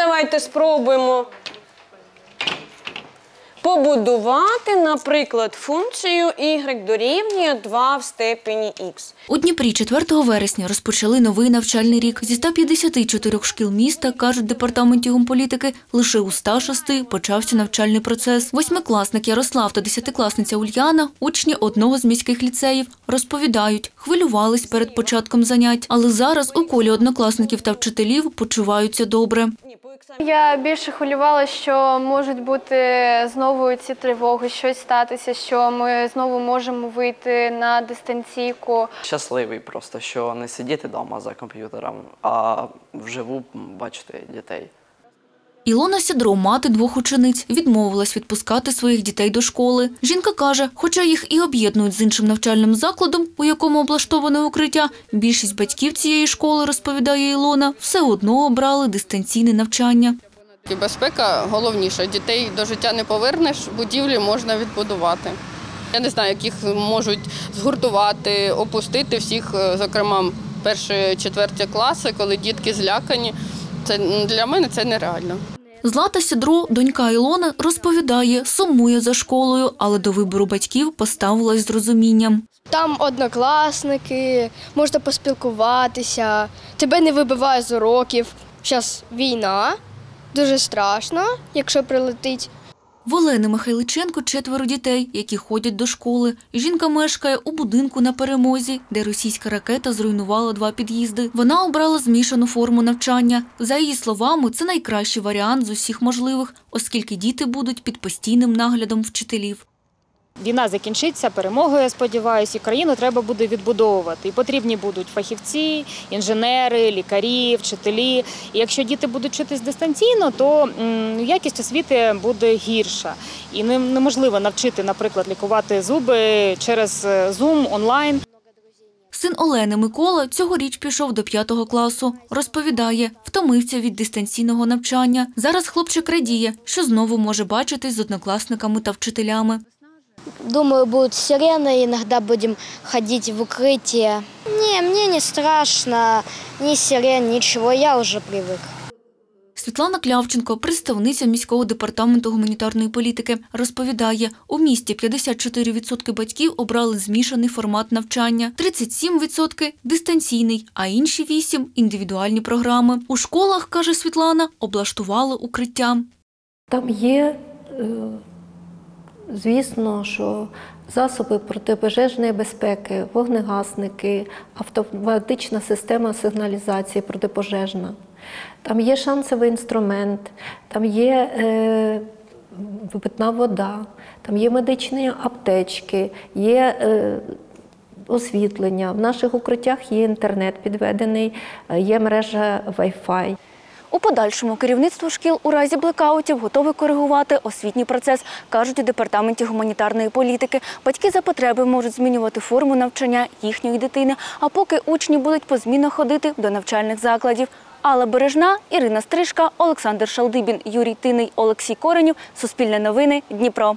давайте спробуємо побудувати, наприклад, функцію y дорівнює 2 в степені х. У Дніпрі 4 вересня розпочали новий навчальний рік. Зі 154 шкіл міста, кажуть департаменті гумполітики, лише у 106 почався навчальний процес. Восьмикласник Ярослав та десятикласниця Ульяна, учні одного з міських ліцеїв, розповідають, хвилювались перед початком занять, але зараз у колі однокласників та вчителів почуваються добре. Я більше хвилювала, що можуть бути знову ці тривоги, щось статися, що ми знову можемо вийти на дистанційку. Щасливий просто, що не сидіти вдома за комп'ютером, а вживу бачити дітей. Ілона Сідро, мати двох учениць, відмовилась відпускати своїх дітей до школи. Жінка каже, хоча їх і об'єднують з іншим навчальним закладом, у якому облаштоване укриття, більшість батьків цієї школи, розповідає Ілона, все одно обрали дистанційне навчання. Безпека головніша. Дітей до життя не повернеш, будівлі можна відбудувати. Я не знаю, як їх можуть згуртувати, опустити всіх, е, зокрема, перші четверті класи, коли дітки злякані. Це для мене це нереально. Злата Сідро, донька Ілона, розповідає, сумує за школою, але до вибору батьків поставилась з розумінням. Там однокласники, можна поспілкуватися, тебе не вибиває з уроків. Зараз війна, дуже страшно, якщо прилетить. В Олени Михайличенко четверо дітей, які ходять до школи. Жінка мешкає у будинку на перемозі, де російська ракета зруйнувала два під'їзди. Вона обрала змішану форму навчання. За її словами, це найкращий варіант з усіх можливих, оскільки діти будуть під постійним наглядом вчителів. Війна закінчиться перемогою, я сподіваюся, і країну треба буде відбудовувати. І потрібні будуть фахівці, інженери, лікарі, вчителі. І якщо діти будуть вчитись дистанційно, то якість освіти буде гірша. І не- неможливо навчити, наприклад, лікувати зуби через е, Zoom онлайн. Син Олени Микола цьогоріч пішов до п'ятого класу. Розповідає, втомився від дистанційного навчання. Зараз хлопчик радіє, що знову може бачитись з однокласниками та вчителями. Думаю, будут сирены, иногда будем ходить в укрытие. Не, мне не страшно, ни сирен, ничего, я уже привык. Світлана Клявченко, представниця міського департаменту гуманітарної політики, розповідає, у місті 54% батьків обрали змішаний формат навчання, 37% – дистанційний, а інші 8% – індивідуальні програми. У школах, каже Світлана, облаштували укриття. Там є, е, звісно, що засоби протипожежної безпеки, вогнегасники, автоматична система сигналізації протипожежна. Там є шансовий інструмент, там є е, питна вода, там є медичні аптечки, є е, освітлення. В наших укриттях є інтернет підведений, е, є мережа Wi-Fi. У подальшому керівництво шкіл у разі блекаутів готове коригувати освітній процес, кажуть у департаменті гуманітарної політики. Батьки за потреби можуть змінювати форму навчання їхньої дитини, а поки учні будуть позмінно ходити до навчальних закладів. Алла Бережна, Ірина Стрижка, Олександр Шалдибін, Юрій Тиний, Олексій Коренів. Суспільне новини. Дніпро.